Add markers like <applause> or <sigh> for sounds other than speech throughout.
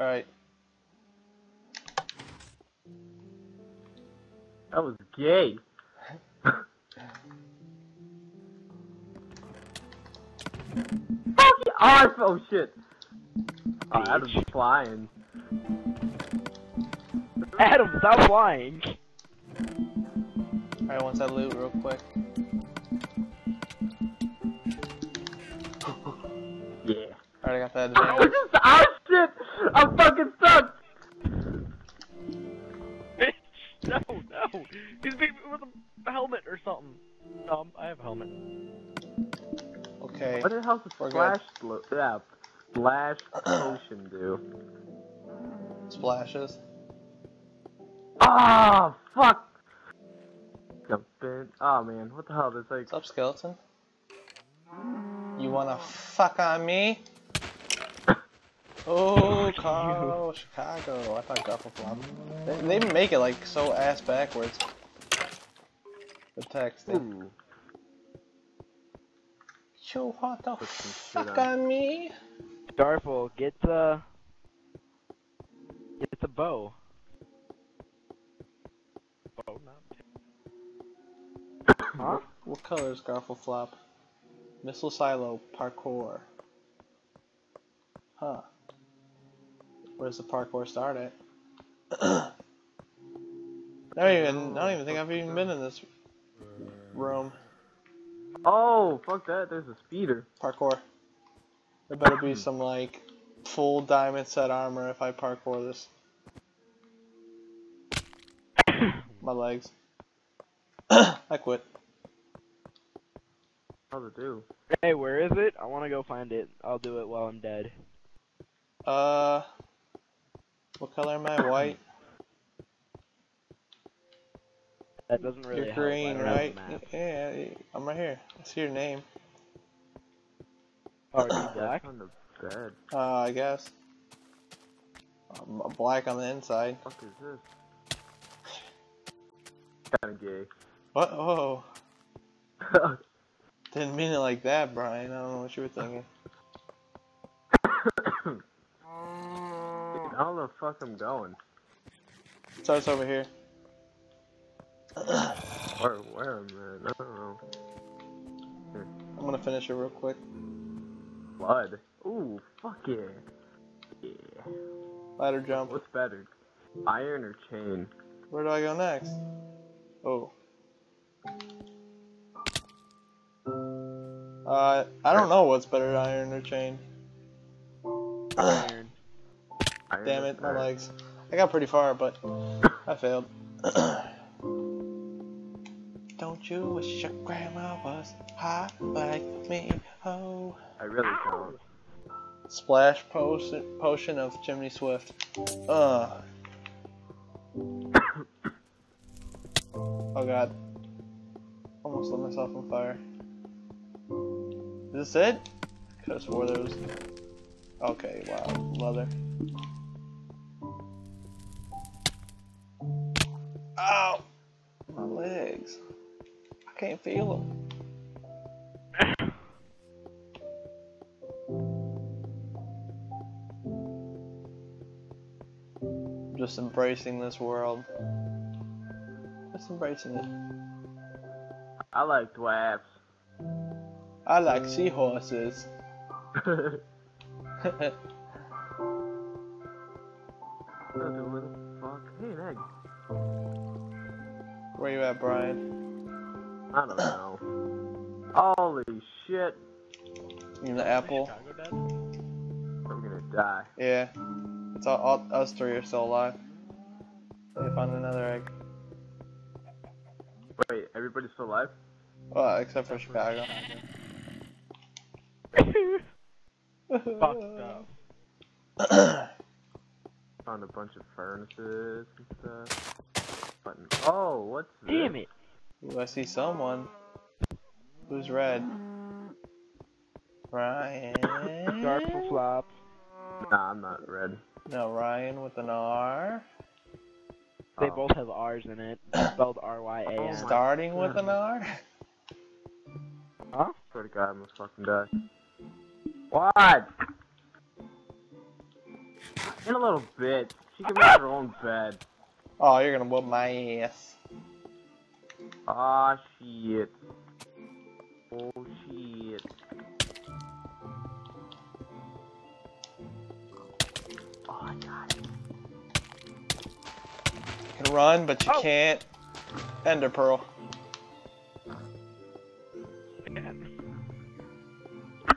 Alright. That was gay. Fuck you! Oh, oh shit! Oh, Adam's flying. Adam, stop flying. Alright, once I loot real quick. <laughs> Yeah. Alright, I got that Oh, advantage. just, oh shit! Splash blo- yeah, splash <clears throat> potion do? Splashes. Ah, fuck! Jumping. Oh man, what the hell? There's like. What's up, skeleton? You wanna fuck on me? <laughs> Oh, Carl, Chicago. I thought Guffle Flop. They, they make it like so ass backwards. The text. They, Ooh. You want to Put some shit fuck on. on me? Starful, get the. Get the bow. Bow, not. Huh? <coughs> What color is Garfle Flop? Missile Silo Parkour. Huh. Where's the parkour start at? I don't even I don't even think I've even been in this uh, room. Oh, fuck that. There's a speeder. Parkour. There better be some like full diamond set armor if I parkour this. <coughs> My legs. <coughs> I quit. How's it do? Hey, where is it? I want to go find it. I'll do it while I'm dead. Uh what color am I? White? That doesn't really You're green, don't right? Yeah, I'm right here. I see your name. Oh, are you <coughs> black? On the bed. Uh, I guess. I'm black on the inside. What the fuck is this? <laughs> Kinda gay. What? Oh, <laughs> didn't mean it like that, Brian. I don't know what you were thinking. <coughs> Dude, I don't know the fuck I'm going. Starts over here. Where, where am I? I don't know. I'm gonna finish it real quick. Blood. Ooh, fuck yeah. Yeah. Ladder jump. What's better? Iron or chain? Where do I go next? Oh. Uh, I don't know what's better, iron or chain. Iron. Iron Damn it, my alright. legs. I got pretty far, but I failed. <clears throat> Don't you wish your grandma was hot like me? Oh. I really don't. Splash potion, potion of Chimney Swift. Uh. Ugh. <coughs> oh god. Almost lit myself on fire. Is this it? Could've swore there was. Okay, wow, leather. Can't feel them. <coughs> Just embracing this world. Just embracing it. I like dwarfs. I like seahorses. <laughs> <laughs> what the fuck? Hey, an egg. Where you at, Brian? I don't know. Holy shit. You in the apple? I'm gonna die. Yeah. It's all, all us three are still alive. They found another egg. Wait, everybody's still alive? Well, except for Chicago. Fucked up. <coughs> Found a bunch of furnaces and stuff. Button. Oh, what's this? Damn it. Ooh, I see someone. Who's red? Ryan. Starful flops. Nah, I'm not red. No, Ryan with an R. They Oh. both have R's in it. <coughs> Spelled R Y A Oh N. my Starting with an R? Huh? Swear to God, I'm gonna fucking die. What? In a little bit. She can make her own bed. Oh, you're gonna whoop my ass. Aw, shit. Oh, shit. Oh, I got it. You can run, but you Oh. can't. Ender Pearl.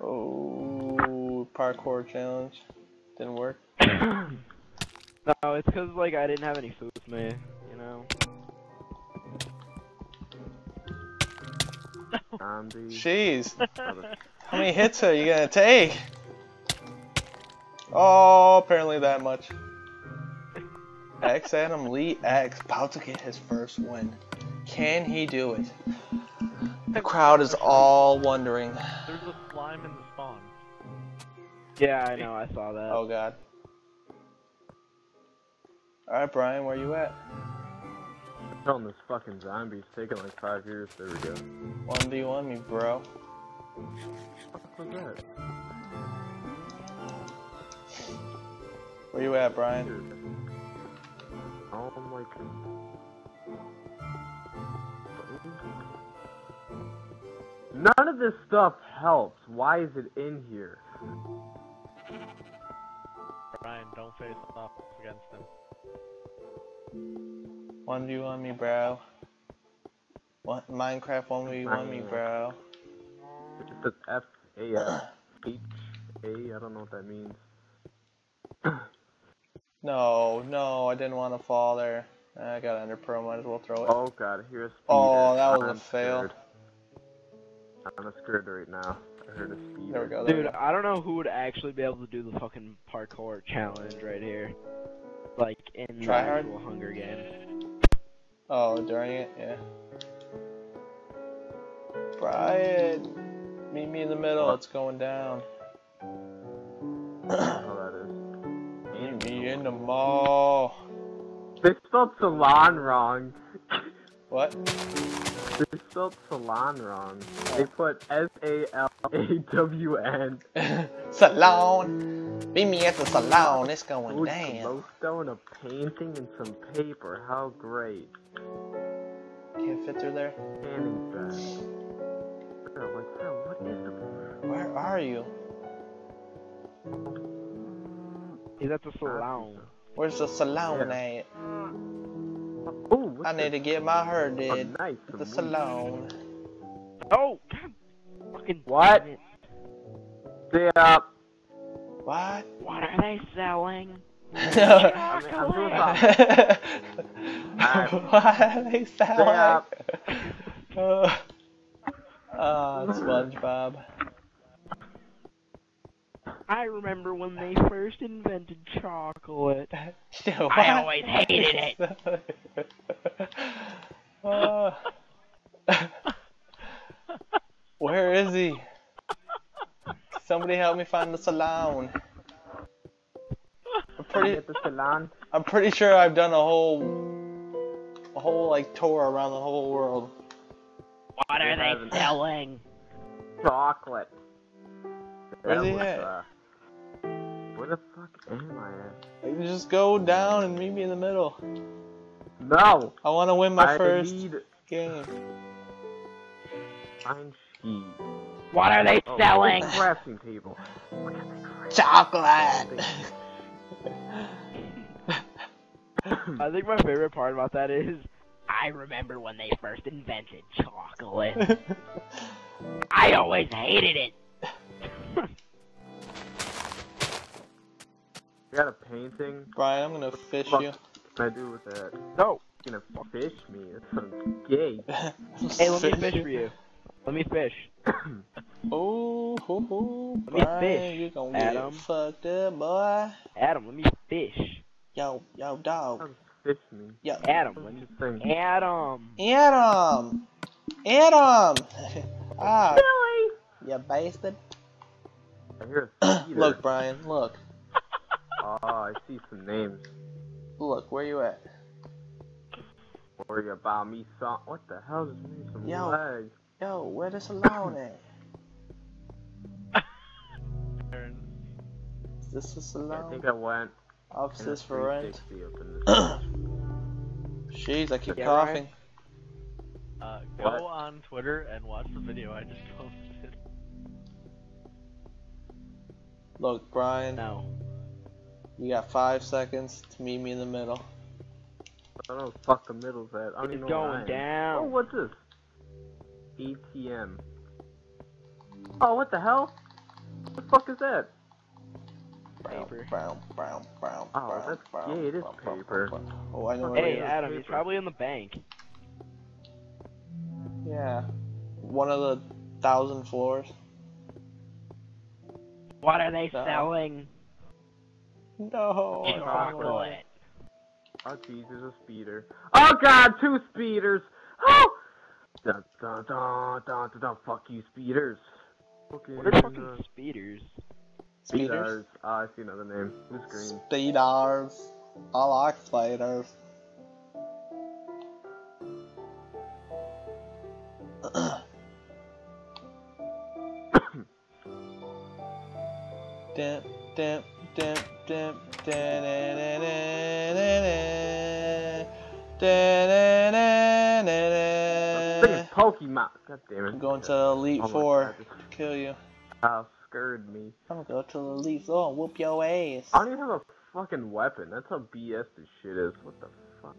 Oh, parkour challenge. Didn't work. <coughs> no, it's because like I didn't have any food with me. You know. Zombie. Jeez. How many hits are you gonna take? Oh, apparently that much. X Adam Lee X about to get his first win. Can he do it? The crowd is all wondering. There's a slime in the spawn. Yeah, I know. I saw that. Oh god. Alright, Brian, where you at? Killing this fucking zombie. It's taking like five years. There we go. 1v1 me, bro. What the fuck was that? Where you at, Brian? Oh my god. None of this stuff helps. Why is it in here? Ryan, don't face off against him. 1v1 me, bro. What? Minecraft 1v1 me, bro. It just says F A F H A. I don't know what that means. <coughs> No, no, I didn't want to fall there. I got Ender Pearl, might as well throw it. Oh god, here's speeder. Oh, that was a I'm fail. scared. I'm scared right now. I heard a speeder. There we go. There we Dude, go. I don't know who would actually be able to do the fucking parkour challenge right here. Like in the Try hard? actual Hunger Games. Oh, during it, yeah. Brian, meet me in the middle. It's going down. I don't know that is. Meet me in the mall. They spelled salon wrong. What? They spelled salon wrong. They put S A L A W N. <laughs> salon. Meet me at the salon. It's going Ooh, down. Glowstone, a painting, and some paper. How great. Can't fit through there. Canning bed. Bro, like, bro, what is the Where are you? He's at the salon. Where's the salon Yeah. at? Oh, what's I need to get my hair did at the some salon. Oh, God. Fucking What? damn it. Stay up. What? What are they selling? <laughs> I mean, I'm doing something. Why are they Stay selling? up. <laughs> Uh, <laughs> uh, SpongeBob. I remember when they first invented chocolate. <laughs> I always hated it. <laughs> Uh, <laughs> where is he? Somebody help me find the salon. I'm pretty, At the salon. I'm pretty sure I've done a whole, a whole like tour around the whole world. What are they selling? Chocolate. Where's That he at? Where the fuck am I at? Just go down and meet me in the middle. No! I want to win my I first need game. Fine sheet. What are they Oh, selling? Oh, crafting table. Chocolate. <laughs> I think my favorite part about that is I remember when they first invented chocolate. <laughs> I always hated it. <laughs> got a painting? Brian, I'm gonna fish Fuck. you. What can I do with that? No. You're gonna fish me? That sounds gay. <laughs> Hey, let me fish for you. Let me fish. <coughs> Ooh, hoo, hoo, Let me Brian, fish, you gonna Adam. get fucked up, boy. Adam, let me fish. Yo, yo, dog. Sounds fish me. Yo, Adam, let me. you think? Adam. Adam, Adam. <laughs> ah, Billy. you bastard. I hear a <coughs> look, Brian, look, Oh, I see some names. look. Where you at? Worry about me some. What the hell is me some Yo. legs? Yo, where the salon at? <laughs> Aaron, Is this the I think I went. And Offices a for rent. 360 up in this <coughs> bitch. Jeez, I keep Yeah, coughing. Uh, go What? on Twitter and watch the video I just <laughs> posted. Look, Brian, No. You got five seconds to meet me in the middle. I don't know the fuck the middle's at. I don't It's know where I going am. down. Oh, what's this? ATM. Oh, what the hell? What the fuck is that? Paper. brown, brown, brown, Oh, that's- brown, yeah, it is brown, brown, paper. brown, brown. Oh, I know Okay. what Hey, it is. Adam, he's probably in the bank. Yeah. One of the thousand floors. What are they No. selling? No. I don't Oh, jeez, there's a speeder. Oh, God, two speeders! Oh! Dun, dun, dun, dun, dun, dun. Fuck you, speeders. Fucking, What are fucking uh, speeders? Speeders. speeders. Oh, I see another name. Who's green? Speeders. I like spiders. Dim, <coughs> dim, dim, Pokemon! God damn it. I'm going to Elite Oh Four. Kill you. house scared me. I'm gonna go to Elite Four and whoop your ass. I don't even have a fucking weapon. That's how BS this shit is. What the fuck?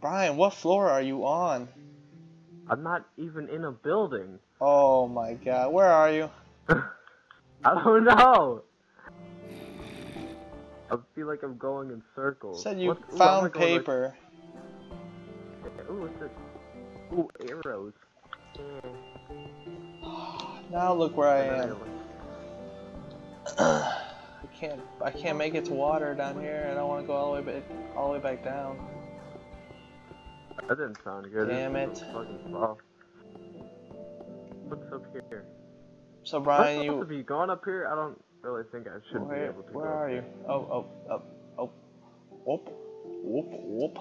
Brian, what floor are you on? I'm not even in a building. Oh my god, where are you? I don't know. I feel like I'm going in circles. Said you found like- paper. Ooh, what's this? Ooh, arrows. <sighs> Now look where I am. <clears throat> I can't I can't make it to water down here. I don't want to go all the way back all the way back down. That didn't sound good. Damn it. What's up here? So Brian, you to be going up here? I don't really think I should be able to. where go are up you? there. Oh oh oh oh whoop whoop whoop.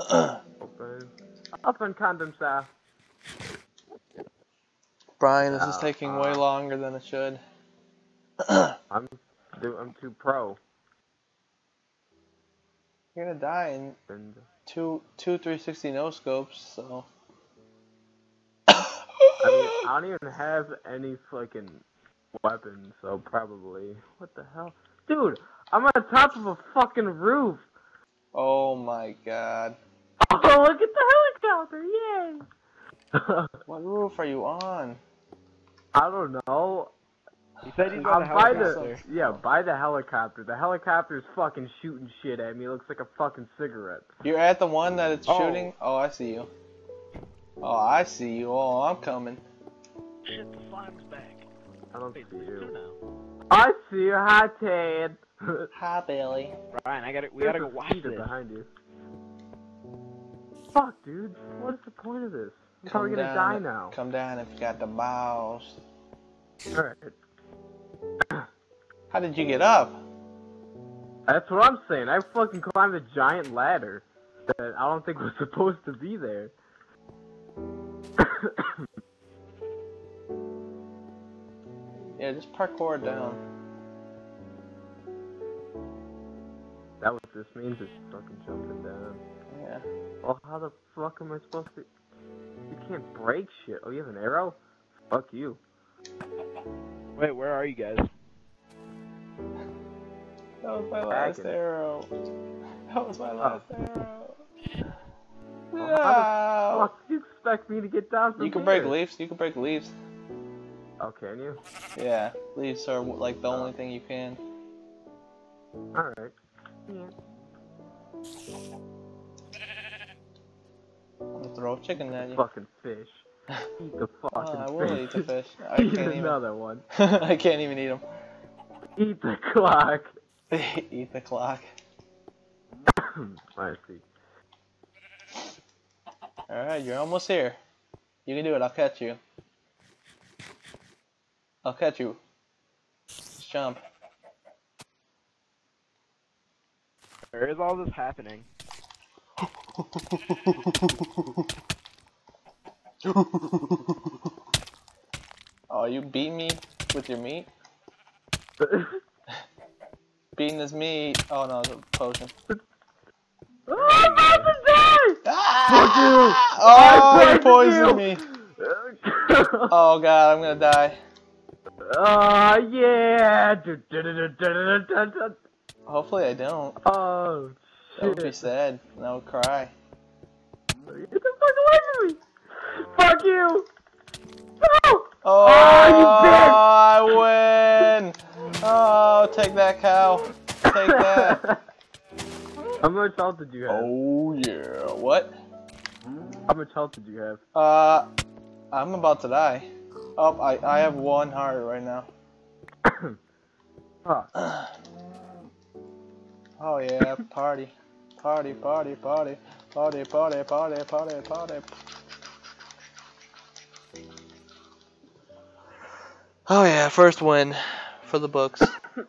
<clears throat> Open. Open condom staff. Brian, this is Uh, taking way uh. longer than it should. <clears throat> I'm, dude, I'm too pro. You're gonna die in And two two 360 no scopes. So. I mean, I don't even have any fucking weapons, so probably. What the hell, dude? I'm on top of a fucking roof. oh my god. <laughs> Oh, look at the helicopter! Yay! <laughs> What roof are you on? I don't know. He said he's got a I'm by helicopter. the yeah, by the helicopter. The helicopter's fucking shooting shit at me. It looks like a fucking cigarette. You're at the one that it's Oh. shooting? Oh, I see you. Oh, I see you. Oh, I'm coming. Shit, the slime's back. I don't Wait, see you. now. I see you, hi Ted. <laughs> Hi, Billy. Brian, I gotta we gotta go watch this. behind you. Fuck, dude. What is the point of this? I'm Come probably gonna down. die now. Come down if you got the balls. Alright. How did you get up? That's what I'm saying. I fucking climbed a giant ladder that I don't think was <laughs> supposed to be there. <coughs> Yeah, just parkour down. that what this means is fucking jumping down. Yeah. Well, how the fuck am I supposed to? You can't break shit. Oh, you have an arrow? Fuck you. Wait, where are you guys? That was my last arrow. That was my last oh. arrow. Well, how No. Fuck, you expect me to get down from You can break leaves. You can break leaves. Oh, can you? Yeah, leaves are like the only thing you can. Alright. Yeah. Throw a chicken at you. Fucking fish. <laughs> Eat the Oh, fucking ah, I will fish. eat the fish. <laughs> I eat can't even. another one. <laughs> I can't even eat them. Eat the clock. eat the clock. <coughs> I see. Alright, you're almost here. You can do it, I'll catch you. I'll catch you. Just jump. Where is all this happening? <laughs> oh, you beat me with your meat? <laughs> beating his meat. Oh no, it's a potion. Oh, I'm about to die! Ah! Oh, you poisoned you! me. Oh god, I'm gonna die. Oh, yeah! Hopefully I don't. Oh, That would be shit. sad. And I would cry. Get the fuck away from me! Fuck you! No! Oh, Ah, I win! Oh, take that cow. Take that. <laughs> How much health did you have? Oh yeah. What? How much health did you have? Uh, I'm about to die. Oh, I, I have one heart right now. <coughs> huh. <clears throat> Oh yeah, party. Party, party, party. Party, party, party, party, party. Oh yeah, first win for the books. <coughs>